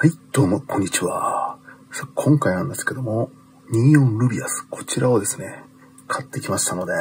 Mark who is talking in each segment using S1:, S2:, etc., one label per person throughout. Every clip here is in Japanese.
S1: はい、どうも、こんにちは。さ、今回なんですけども、24ルビアス、こちらをですね、買ってきましたので、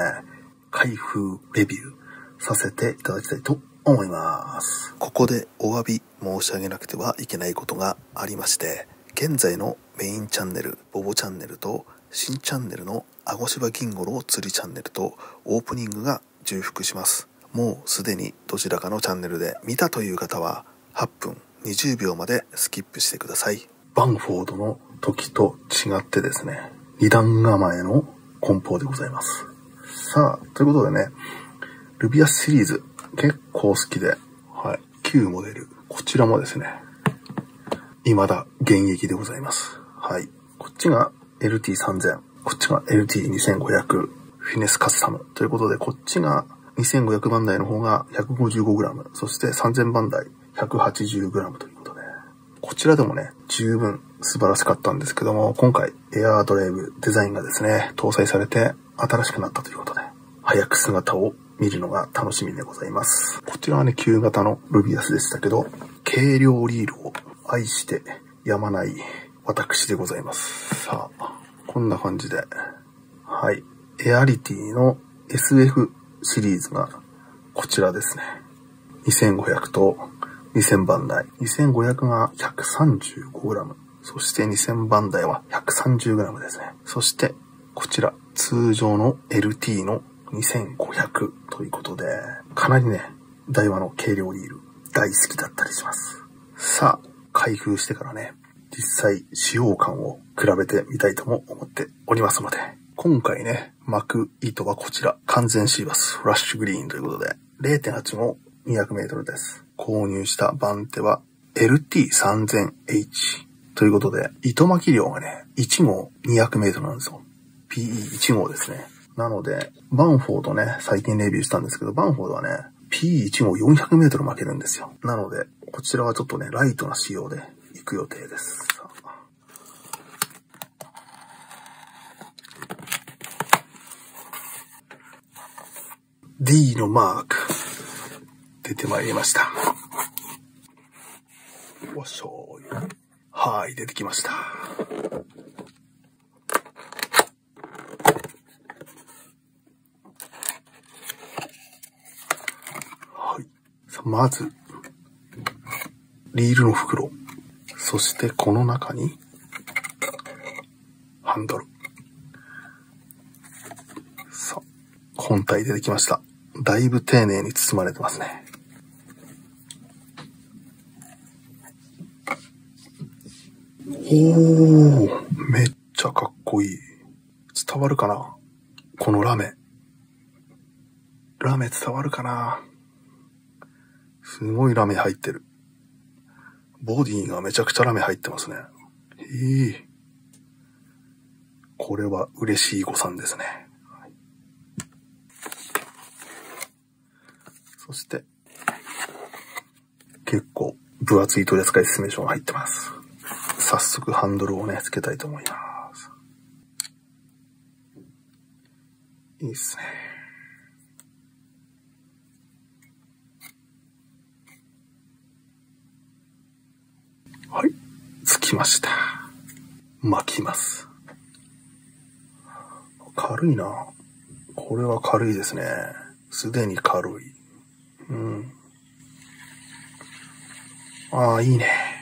S1: 開封レビューさせていただきたいと思います。ここでお詫び申し上げなくてはいけないことがありまして、現在のメインチャンネル、ボボチャンネルと新チャンネルのアゴシバギンゴロウ釣りチャンネルとオープニングが重複します。もうすでにどちらかのチャンネルで見たという方は8分20秒までスキップしてください。バンフォードの時と違ってですね、二段構えの梱包でございます。さあ、ということでね、ルビアスシリーズ結構好きで、はい、旧モデル、こちらもですね、未だ現役でございます。はい。こっちが LT3000、こっちが LT2500、フィネスカスタムということで、こっちが2500番台の方が 155g、そして3000番台 180g ということで、こちらでもね、十分素晴らしかったんですけども、今回エアードライブデザインがですね、搭載されて新しくなったということで、早く姿を見るのが楽しみでございます。こちらはね、旧型のルビアスでしたけど、軽量リールを愛してやまない私でございます。さあ、こんな感じで、はい、エアリティの SF シリーズがこちらですね。2500と2000番台。2500が 135g。そして2000番台は 130g ですね。そして、こちら、通常の LT の2500ということで、かなりね、台湾の軽量リール大好きだったりします。さあ、開封してからね、実際使用感を比べてみたいとも思っておりますので、今回ね、巻く糸はこちら、完全シーバスフラッシュグリーンということで、0.8の200メートルです。購入した番手は LT3000H ということで、糸巻き量がね、1号200メートルなんですよ。PE1 号ですね。なので、バンフォードね、最近レビューしたんですけど、バンフォードはね、PE1 号400メートル巻けるんですよ。なので、こちらはちょっとね、ライトな仕様で行く予定です。D のマーク。出てまいりました。お醤油。はい、出てきました。はい。さまず、リールの袋。そしてこの中に、ハンドル。さあ、本体出てきました。だいぶ丁寧に包まれてますね。おー、めっちゃかっこいい。伝わるかな？このラメ。ラメ伝わるかな？すごいラメ入ってる。ボディがめちゃくちゃラメ入ってますね。へえ。これは嬉しい誤算ですね。そして、結構分厚い取扱説明書が入ってます。早速ハンドルをね、つけたいと思います。いいっすね。はい。つきました。巻きます。軽いな。これは軽いですね。すでに軽い。うん。ああ、いいね。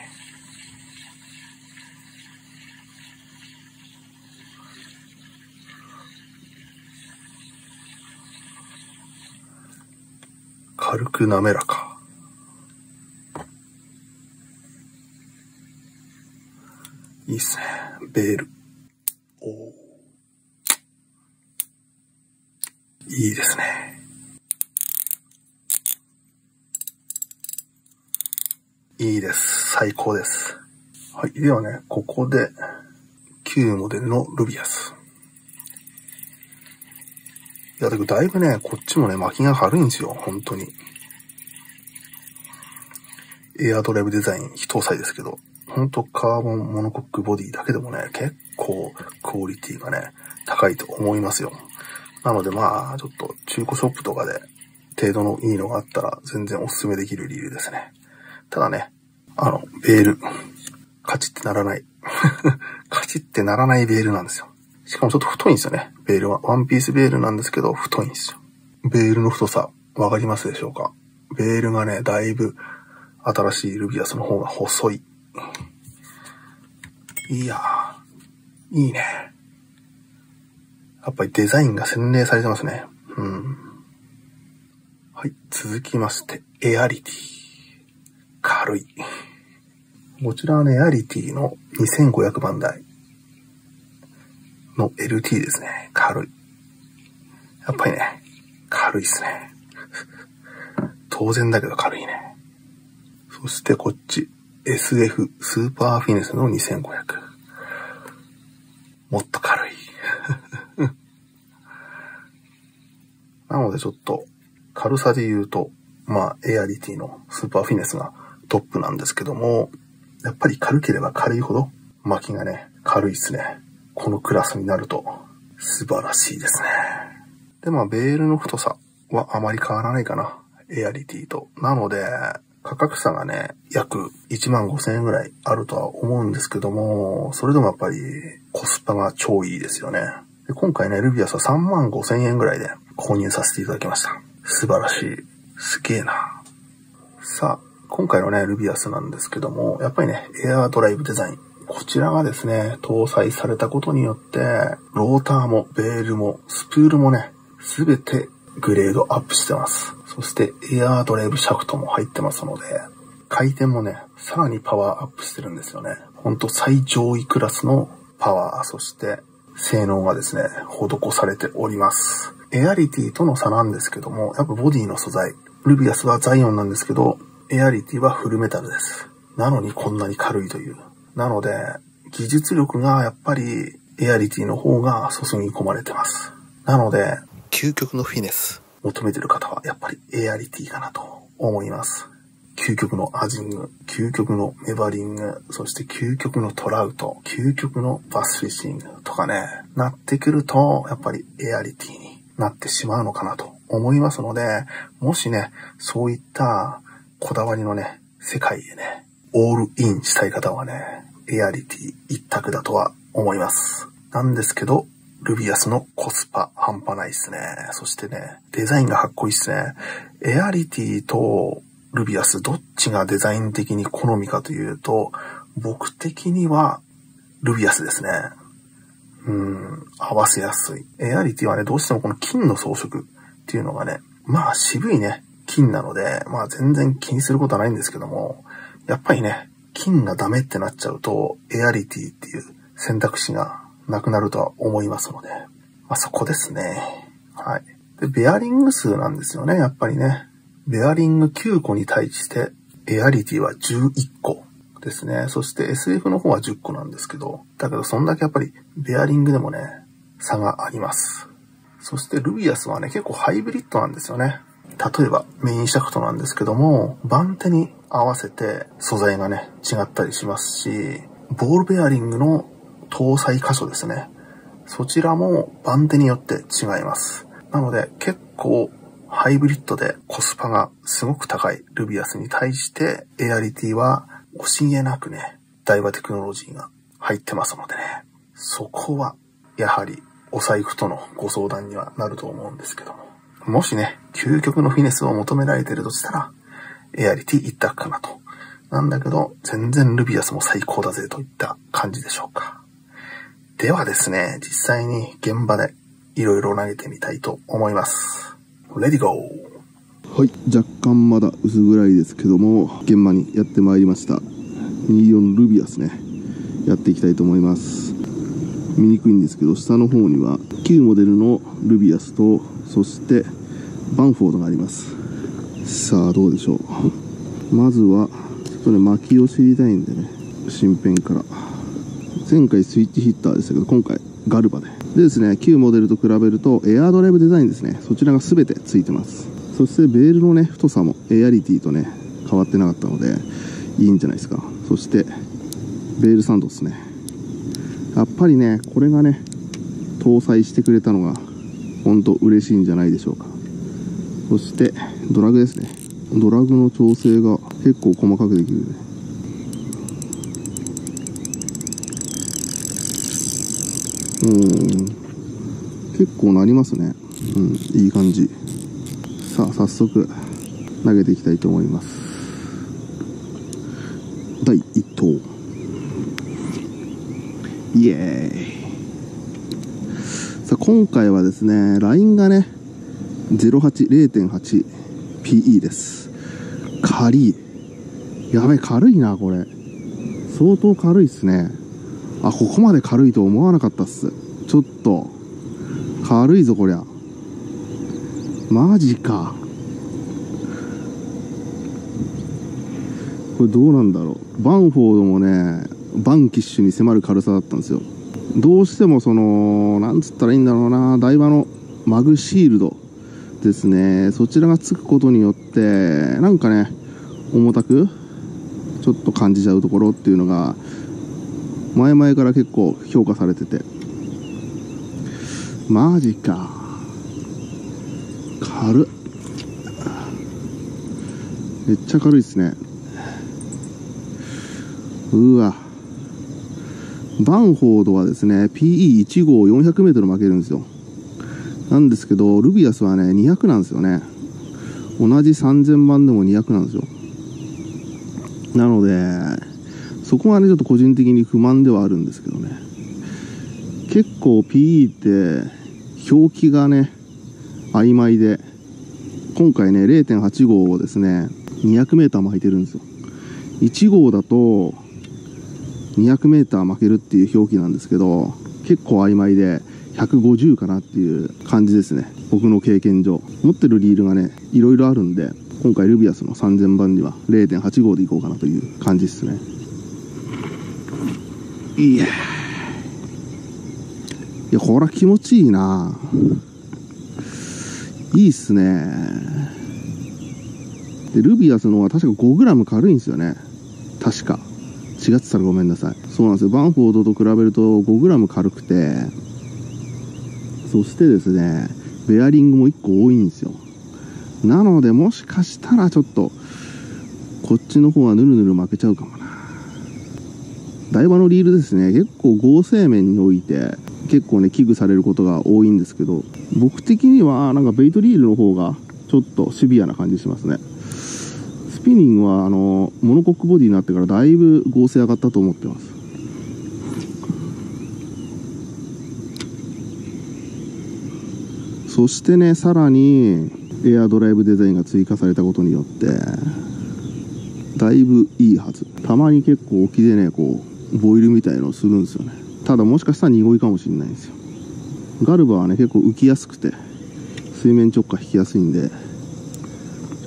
S1: 軽く滑らか。いいっすね。ベール。おいいですね。いいです。最高です。はい。ではね、ここで、旧モデルのルビアス。いや、だけどだいぶね、こっちもね、巻きが軽いんですよ、本当に。エアドライブデザイン非搭載ですけど、ほんとカーボンモノコックボディだけでもね、結構クオリティがね、高いと思いますよ。なのでまあ、ちょっと中古ショップとかで程度のいいのがあったら全然おすすめできる理由ですね。ただね、あの、ベール、カチってならない。カチってならないベールなんですよ。しかもちょっと太いんですよね、ベールは。ワンピースベールなんですけど、太いんですよ。ベールの太さ、わかりますでしょうか？ベールがね、だいぶ、新しいルビアスの方が細い。いやー、いいね。やっぱりデザインが洗練されてますね。うん。はい。続きまして、エアリティ。軽い。こちらはね、エアリティの2500番台の LT ですね。軽い。やっぱりね、軽いっすね。当然だけど軽いね。そしてこっち、SF スーパーフィネスの2500。もっと軽い。なのでちょっと、軽さで言うと、まあ、エアリティのスーパーフィネスがトップなんですけども、やっぱり軽ければ軽いほど、巻きがね、軽いっすね。このクラスになると、素晴らしいですね。で、まあ、ベールの太さはあまり変わらないかな。エアリティと。なので、価格差がね、約1万5千円ぐらいあるとは思うんですけども、それでもやっぱりコスパが超いいですよね。で今回ね、ルビアスは3万5千円ぐらいで購入させていただきました。素晴らしい。すげえな。さあ、今回のね、ルビアスなんですけども、やっぱりね、エアードライブデザイン。こちらがですね、搭載されたことによって、ローターもベールもスプールもね、すべてグレードアップしてます。そしてエアードライブシャフトも入ってますので、回転もね、さらにパワーアップしてるんですよね。ほんと最上位クラスのパワー、そして性能がですね、施されております。エアリティとの差なんですけども、やっぱボディの素材、ルビアスはザイオンなんですけど、エアリティはフルメタルです。なのにこんなに軽いという。なので、技術力がやっぱりエアリティの方が注ぎ込まれてます。なので、究極のフィネス求めてる方はやっぱりエアリティかなと思います。究極のアジング、究極のメバリング、そして究極のトラウト、究極のバスフィッシングとかね、なってくると、やっぱりエアリティになってしまうのかなと思いますので、もしね、そういったこだわりのね、世界へね、オールインしたい方はね、エアリティ一択だとは思います。なんですけど、ルビアスのコスパ半端ないっすね。そしてね、デザインがかっこいいっすね。エアリティとルビアス、どっちがデザイン的に好みかというと、僕的には、ルビアスですね。うん、合わせやすい。エアリティはね、どうしてもこの金の装飾っていうのがね、まあ渋いね、金なので、まあ全然気にすることはないんですけども、やっぱりね、金がダメってなっちゃうと、エアリティっていう選択肢がなくなるとは思いますので、まあそこですね。はい。で、ベアリング数なんですよね、やっぱりね。ベアリング9個に対して、エアリティは11個ですね。そして SF の方は10個なんですけど、だけどそんだけやっぱりベアリングでもね、差があります。そしてルビアスはね、結構ハイブリッドなんですよね。例えばメインシャフトなんですけども、番手に合わせて素材がね、違ったりしますし、ボールベアリングの搭載箇所ですね。そちらも番手によって違います。なので結構ハイブリッドでコスパがすごく高いルビアスに対してエアリティは惜しげなくね、ダイワテクノロジーが入ってますのでね、そこはやはりお財布とのご相談にはなると思うんですけども。もしね、究極のフィネスを求められてるとしたら、エアリティ一択かなと。なんだけど、全然ルビアスも最高だぜといった感じでしょうか。ではですね、実際に現場でいろいろ投げてみたいと思います。レディゴーはい、若干まだ薄暗いですけども、現場にやってまいりました。24ルビアスね、やっていきたいと思います。見にくいんですけど、下の方には旧モデルのルビアスと、そしてバンフォードがあります。さあ、どうでしょう。まずは、ちょっとね、巻きを知りたいんでね、新編から。前回スイッチヒッターでしたけど、今回ガルバででですね、旧モデルと比べると、エアードライブデザインですね。そちらが全て付いてます。そして、ベールのね、太さもエアリティとね、変わってなかったので、いいんじゃないですか。そして、ベールサンドですね。やっぱりね、これがね、搭載してくれたのが、本当嬉しいんじゃないでしょうか。そしてドラグですね。ドラグの調整が結構細かくできるね。うん。結構なりますね。うん。いい感じ。さあ早速投げていきたいと思います。第1投。イエーイ。さあ今回はですねラインがね080.8 PE です。軽い。やべ軽いなこれ。相当軽いっすね。あここまで軽いと思わなかったっす。ちょっと。軽いぞこりゃ。マジか。これどうなんだろう。バンフォードもねバンキッシュに迫る軽さだったんですよ。どうしてもそのなんつったらいいんだろうな。台場のマグシールド。ですね。そちらがつくことによってなんかね重たくちょっと感じちゃうところっていうのが前々から結構評価されてて。マジか。軽っ。めっちゃ軽いっすね。うわ。バンフォードはですね PE1 号 400m 負けるんですよ。なんですけどルビアスはね200なんですよね。同じ3000番でも200なんですよ。なのでそこがねちょっと個人的に不満ではあるんですけどね。結構 PE って表記がね曖昧で今回ね0.8号をですね 200m 巻いてるんですよ。1号だと 200m 負けるっていう表記なんですけど結構曖昧で150かなっていう感じですね。僕の経験上。持ってるリールがねいろいろあるんで今回ルビアスの3000番には0.85でいこうかなという感じですね。いやいやこれは気持ちいいな。いいっすね。でルビアスの方は確か 5g 軽いんですよね。確か。違ってたらごめんなさい。そうなんですよ。バンフォードと比べると 5g 軽くてそしてですねベアリングも1個多いんですよ。なのでもしかしたらちょっとこっちの方はヌルヌル負けちゃうかもな。台場のリールですね結構合成面において結構ね危惧されることが多いんですけど僕的にはなんかベイトリールの方がちょっとシビアな感じしますね。スピニングはあのモノコックボディになってからだいぶ合成上がったと思ってます。そしてねさらにエアドライブデザインが追加されたことによってだいぶいいはず。たまに結構沖でねこうボイルみたいのをするんですよね。ただもしかしたら濁いかもしれないんですよ。ガルバはね結構浮きやすくて水面直下引きやすいんでち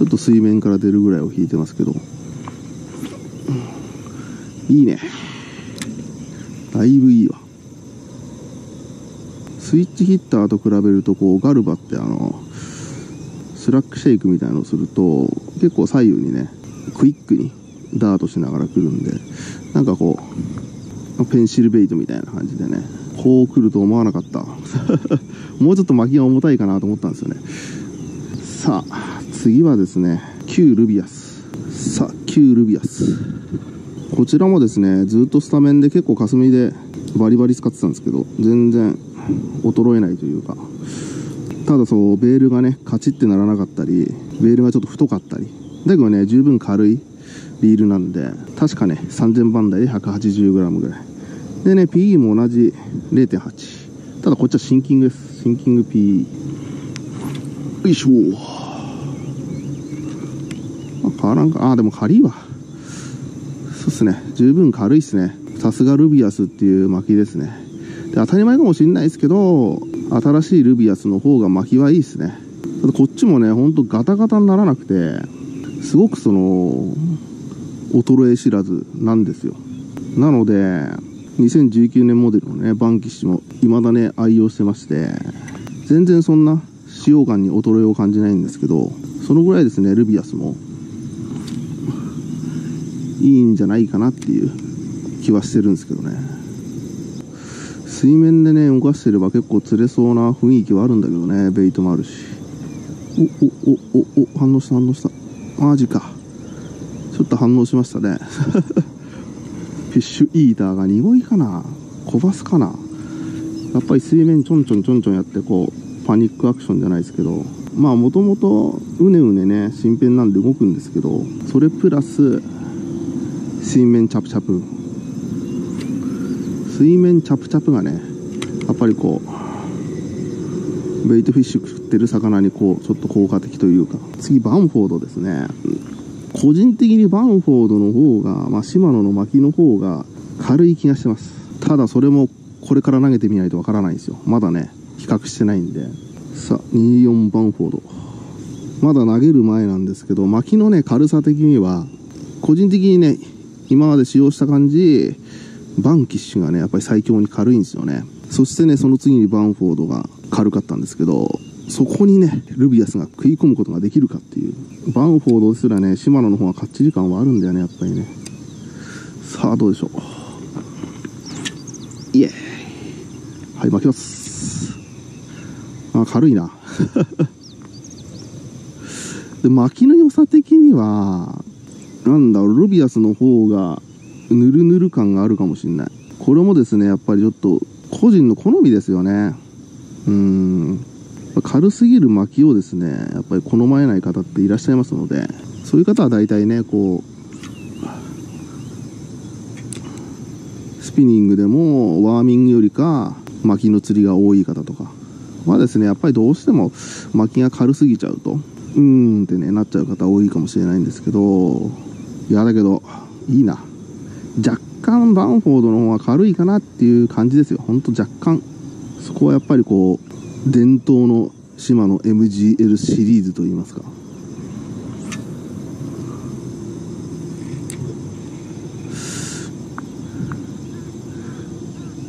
S1: ょっと水面から出るぐらいを引いてますけど。いいね。だいぶいいわ。スイッチヒッターと比べるとこうガルバってあのスラックシェイクみたいのをすると結構左右にねクイックにダートしながら来るんでなんかこうペンシルベイトみたいな感じでねこう来ると思わなかった。もうちょっと巻きが重たいかなと思ったんですよね。さあ次はですね旧ルビアス。さあ旧ルビアス。こちらもですねずっとスタメンで結構霞でバリバリ使ってたんですけど全然衰えないというか。ただそうベールがねカチッてならなかったりベールがちょっと太かったり。だけどね十分軽いリールなんで確かね3000番台で 180g ぐらい。でね PE も同じ0.8ただこっちはシンキングです。シンキング PE よいしょ。あ変わらんか。あでも軽いわ。そうっすね。十分軽いっすね。さすがルビアスっていう巻きですね。当たり前かもしんないですけど新しいルビアスの方が巻きはいいですね。ただこっちもねほんとガタガタにならなくてすごくその衰え知らずなんですよ。なので2019年モデルのねバンキッシュも未だね愛用してまして全然そんな使用感に衰えを感じないんですけどそのぐらいですねルビアスも。いいんじゃないかなっていう気はしてるんですけどね。水面でね動かしてれば結構釣れそうな雰囲気はあるんだけどねベイトもあるし。おおおおお反応した反応した。マジか。ちょっと反応しましたね。フィッシュイーターが濁いかな？小バスかな？
S2: やっぱり水面ちょんちょんちょんちょんやってこうパニックアクションじゃないですけど。まあもともとうねうねね新編なんで動くんですけどそれプラス水面チャプチャプ。水面チャプチャプがねやっぱりこうベイトフィッシュ食ってる魚にこうちょっと効果的というか。次バンフォードですね。個人的にバンフォードの方が、まあ、シマノの巻きの方が軽い気がしてます。ただそれもこれから投げてみないとわからないんですよ。まだね比較してないんで。さあ24バンフォード。まだ投げる前なんですけど巻きのね軽さ的には個人的にね今まで使用した感じバンキッシュがねやっぱり最強に軽いんですよね。そしてねその次にバンフォードが軽かったんですけどそこにねルビアスが食い込むことができるかっていう。バンフォードですらねシマノの方がかっちり感はあるんだよねやっぱりね。さあどうでしょう。イエーイ。はい巻きます。あ軽いな。で巻きの良さ的にはなんだろうルビアスの方がぬるぬる感があるかもしれない。これもですねやっぱりちょっと個人の好みですよね。うん。軽すぎる薪をですねやっぱり好まれない方っていらっしゃいますのでそういう方は大体ねこうスピニングでもワーミングよりか薪の釣りが多い方とかはですねやっぱりどうしても薪が軽すぎちゃうとうーんってねなっちゃう方多いかもしれないんですけどいやだけどいいな。若干バンフォードの方が軽いかなっていう感じですよ。ほんと若干。そこはやっぱりこう伝統の島の MGL シリーズといいますか。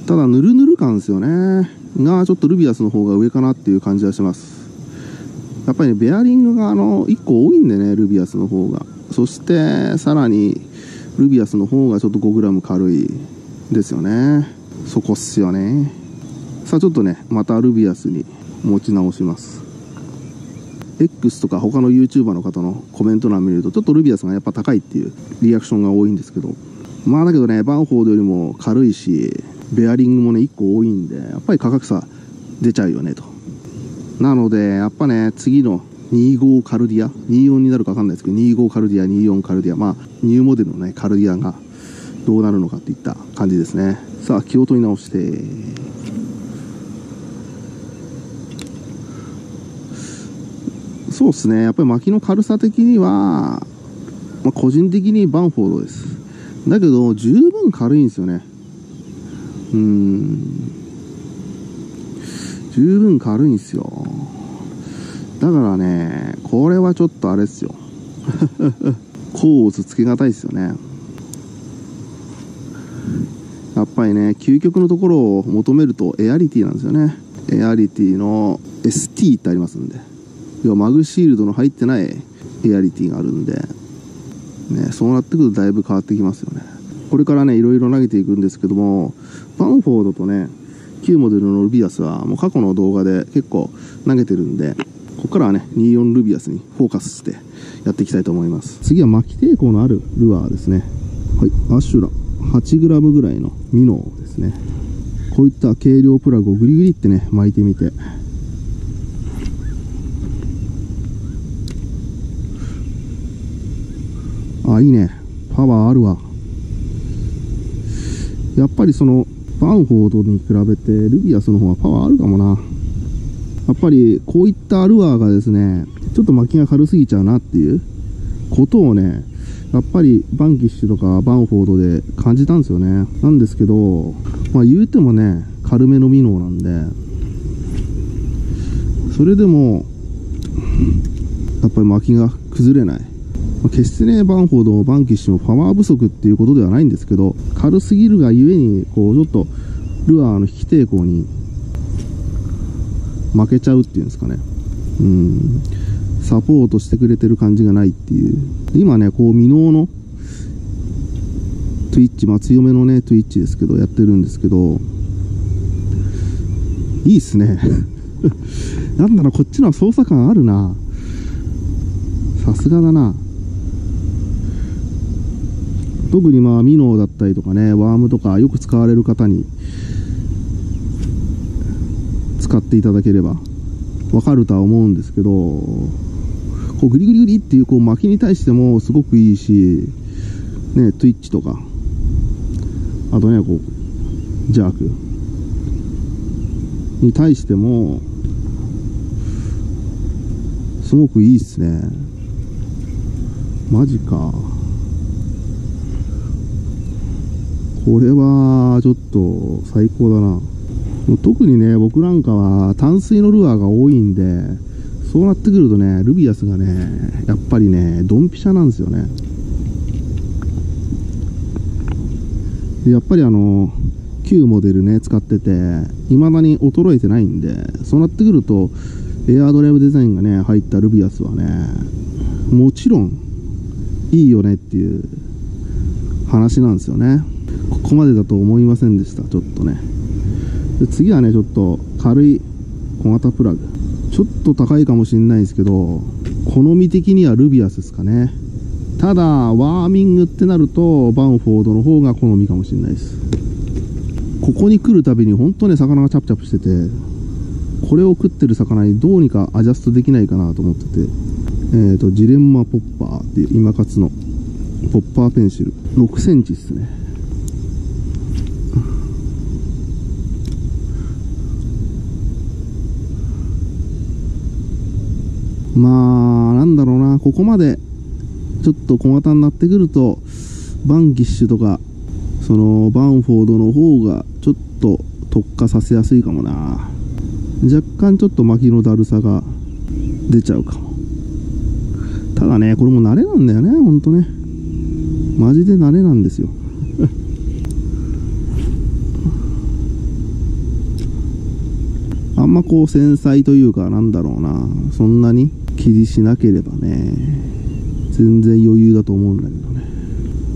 S2: ただぬるぬる感ですよね。がちょっとルビアスの方が上かなっていう感じはします。やっぱりねベアリングがあの1個多いんでねルビアスの方が。そしてさらにルビアスの方がちょっと 5g 軽いですよね。そこっすよね。さあちょっとねまたルビアスに持ち直します。X とか他の YouTuber の方のコメント欄見るとちょっとルビアスがやっぱ高いっていうリアクションが多いんですけど。まあだけどねバンフォードよりも軽いしベアリングもね1個多いんでやっぱり価格差出ちゃうよねと。なのでやっぱね次の25カルディア？24になるか分かんないですけど25カルディア24カルディア。まあニューモデルのねカルディアがどうなるのかっていった感じですね。さあ気を取り直して。そうですね。やっぱり薪の軽さ的には、まあ、個人的にバンフォードです。だけど十分軽いんですよね。うん。十分軽いんですよ。だからねこれはちょっとあれですよ。甲乙つけがたいですよね。やっぱりね究極のところを求めるとエアリティなんですよね。エアリティの ST ってありますんで。要はマグシールドの入ってないエアリティがあるんで。ねそうなってくるとだいぶ変わってきますよね。これからねいろいろ投げていくんですけどもバンフォードとね旧モデルのルビアスはもう過去の動画で結構投げてるんでここからはね24ルビアスにフォーカスしてやっていきたいと思います。次は巻き抵抗のあるルアーですね。はい。アシュラ。8g ぐらいのミノーですね。こういった軽量プラグをグリグリってね巻いてみて。あいいね。パワーあるわ。やっぱりそのバンフォードに比べてルビアスの方がパワーあるかもな。やっぱりこういったルアーがですねちょっと巻きが軽すぎちゃうなっていうことをねやっぱりバンキッシュとかバンフォードで感じたんですよね。なんですけどまあ言うてもね軽めのミノーなんでそれでもやっぱり巻きが崩れない。決してね、バンフォードもバンキッシュもパワー不足っていうことではないんですけど、軽すぎるがゆえに、こう、ちょっと、ルアーの引き抵抗に負けちゃうっていうんですかね。うん。サポートしてくれてる感じがないっていう。今ね、こう、未納のトゥイッチ、まあ強めのね、トゥイッチですけど、やってるんですけど、いいっすね。なんだろう、こっちのは操作感あるな。さすがだな。特にまあミノーだったりとかねワームとかよく使われる方に使っていただければわかるとは思うんですけどこうグリグリグリっていうこう巻きに対してもすごくいいしね Twitch とかあとねこうジャークに対してもすごくいいっすね。マジか。これはちょっと最高だな。特にね僕なんかは淡水のルアーが多いんでそうなってくるとねルビアスがねやっぱりねドンピシャなんですよね。やっぱりあの旧モデルね使ってて未だに衰えてないんでそうなってくるとエアードライブデザインがね入ったルビアスはねもちろんいいよねっていう話なんですよね。ここまでだと思いませんでしたちょっとね。で次はねちょっと軽い小型プラグ。ちょっと高いかもしれないですけど好み的にはルビアスですかね。ただワーミングってなるとバンフォードの方が好みかもしれないです。ここに来るたびに本当ね魚がチャプチャプしててこれを食ってる魚にどうにかアジャストできないかなと思ってて。えーと、ジレンマポッパーっていう今勝のポッパーペンシル。6センチっすね。まあなんだろうな。ここまでちょっと小型になってくるとバンギッシュとかそのバンフォードの方がちょっと特化させやすいかもな。若干ちょっと巻きのだるさが出ちゃうかも。ただねこれも慣れなんだよねほんとね。マジで慣れなんですよ。あんまこう繊細というかなんだろうな。そんなに気にしなければね。全然余裕だと思うんだけどね。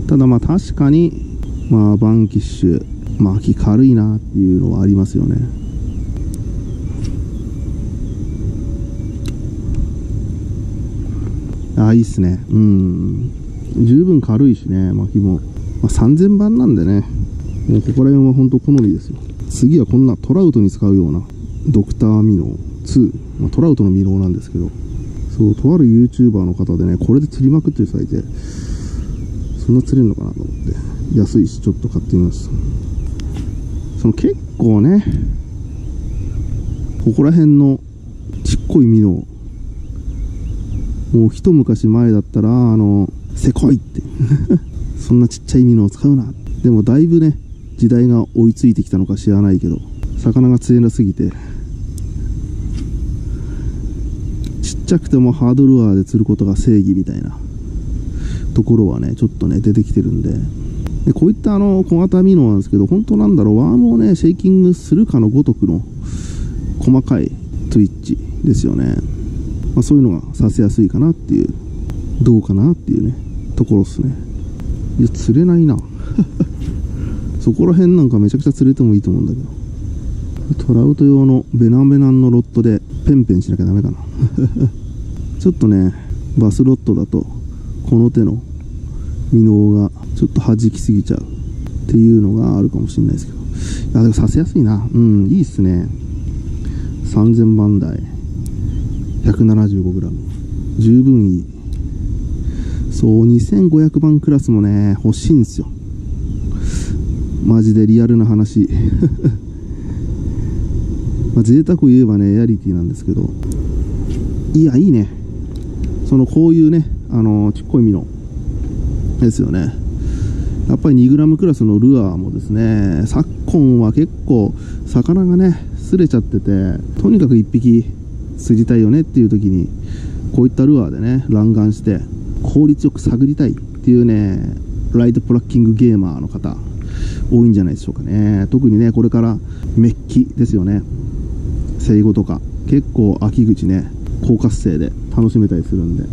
S2: ただまあ確かにまあバンキッシュ巻き軽いなっていうのはありますよね。ああいいっすね。うん。十分軽いしね巻きも、まあ、3000番なんでね。もうここら辺は本当好みですよ。次はこんなトラウトに使うような。ドクターミノ2、ま、トラウトのミノーなんですけど。そうとある YouTuber の方でねこれで釣りまくってる人がいてそんな釣れるのかなと思って。安いしちょっと買ってみました。その結構ねここら辺のちっこいミノもう一昔前だったら、あの、せこいって。そんなちっちゃいミノを使うな。でもだいぶね、時代が追いついてきたのか知らないけど、魚が釣れなすぎて、ちっちゃくてもハードルアーで釣ることが正義みたいなところはね、ちょっとね、出てきてるんで、でこういったあの小型ミノなんですけど、本当なんだろう、ワームをね、シェイキングするかのごとくの細かいトイッチですよね。まあ、そういうのがさせやすいかなっていうどうかなっていうねところっすね。いや釣れないな。そこら辺なんかめちゃくちゃ釣れてもいいと思うんだけど。トラウト用のベナベナンのロッドでペンペンしなきゃダメかな。ちょっとねバスロッドだとこの手のミノーがちょっと弾きすぎちゃうっていうのがあるかもしれないですけど。いやでもさせやすいな。うんいいっすね。3000番台。175g 十分いい。そう2500番クラスもね欲しいんですよ。マジでリアルな話。まあ贅沢を言えばねエアリティなんですけどいやいいね。そのこういうねあのちっこい実のですよね。やっぱり 2g クラスのルアーもですね昨今は結構魚がねすれちゃっててとにかく1匹釣りたいよねっていう時にこういったルアーでね乱眼して効率よく探りたいっていうねライトプラッキングゲーマーの方多いんじゃないでしょうかね。特にねこれからメッキですよね。生後とか結構秋口ね高活性で楽しめたりするんで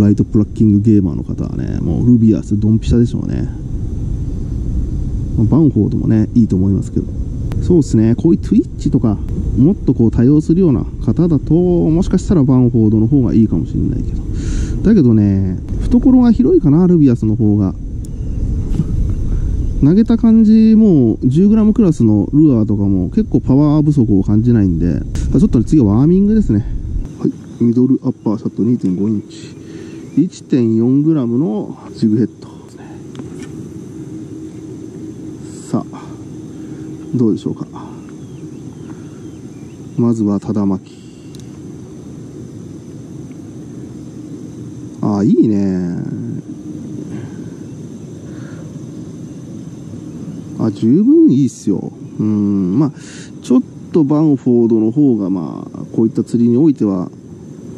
S2: ライトプラッキングゲーマーの方はねもうルビアスドンピシャでしょうねバンフォードもね、いいと思いますけど。そうですね、こういう Twitch とか、もっとこう多用するような方だと、もしかしたらバンフォードの方がいいかもしれないけど。だけどね、懐が広いかな、ルビアスの方が。投げた感じもう 10g クラスのルアーとかも結構パワー不足を感じないんでちょっとね次はワーミングですね。はい。ミドルアッパーシャット2.5インチ。1.4g のジグヘッド。ですねさあどうでしょうか。まずはただ巻き。ああいいね。あ十分いいっすよ。うん。まあちょっとバンフォードの方がまあこういった釣りにおいては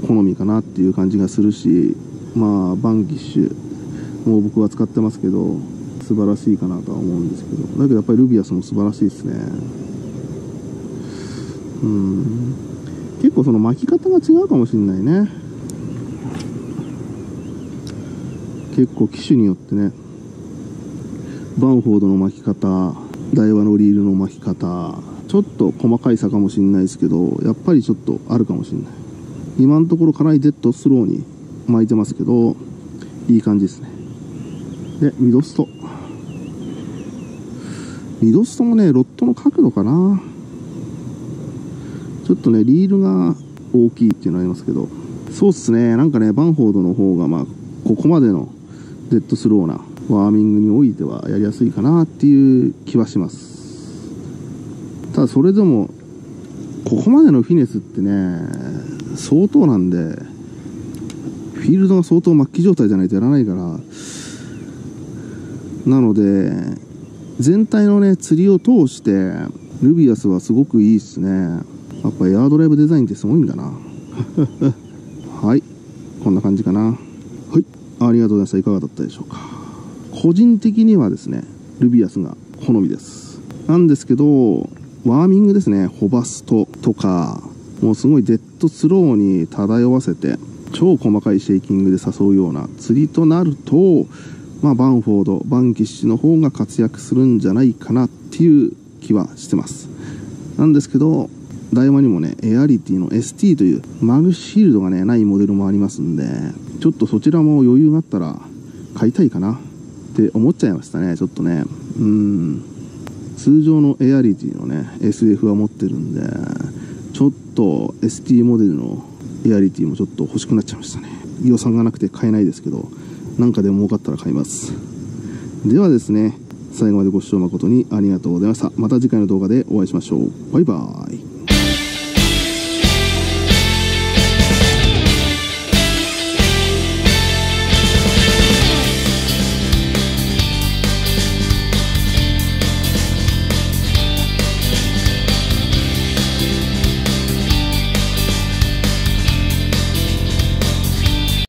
S2: 好みかなっていう感じがするしまあバンギッシュも僕は使ってますけど素晴らしいかなとは思うんですけど。だけどやっぱりルビアスも素晴らしいですね。うん。結構その巻き方が違うかもしれないね。結構機種によってね。バンフォードの巻き方ダイワのリールの巻き方ちょっと細かい差かもしれないですけどやっぱりちょっとあるかもしれない。今のところかなりデッドスローに巻いてますけどいい感じですね。でミドスト。ミドストもねロッドの角度かな。ちょっとねリールが大きいっていうのありますけど。そうっすね。なんかねバンフォードの方がまあここまでのデッドスローなワーミングにおいてはやりやすいかなっていう気はします。ただそれでもここまでのフィネスってね相当なんでフィールドが相当末期状態じゃないとやらないからなので全体のね釣りを通してルビアスはすごくいいっすね。やっぱエアードライブデザインってすごいんだな。はい。こんな感じかな。はい。ありがとうございました。いかがだったでしょうか。個人的にはですねルビアスが好みです。なんですけどワーミングですねホバストとかもうすごいデッドスローに漂わせて超細かいシェイキングで誘うような釣りとなるとまあバンフォードバンキッシュの方が活躍するんじゃないかなっていう気はしてます。なんですけど台湾にもねエアリティの ST というマグシールドがねないモデルもありますんでちょっとそちらも余裕があったら買いたいかな。って思っちゃいましたねちょっとね。うん。通常のエアリティのね SF は持ってるんでちょっと ST モデルのエアリティもちょっと欲しくなっちゃいましたね。予算がなくて買えないですけどなんかでも儲かったら買います。ではですね最後までご視聴誠にありがとうございました。また次回の動画でお会いしましょう。バイバーイ。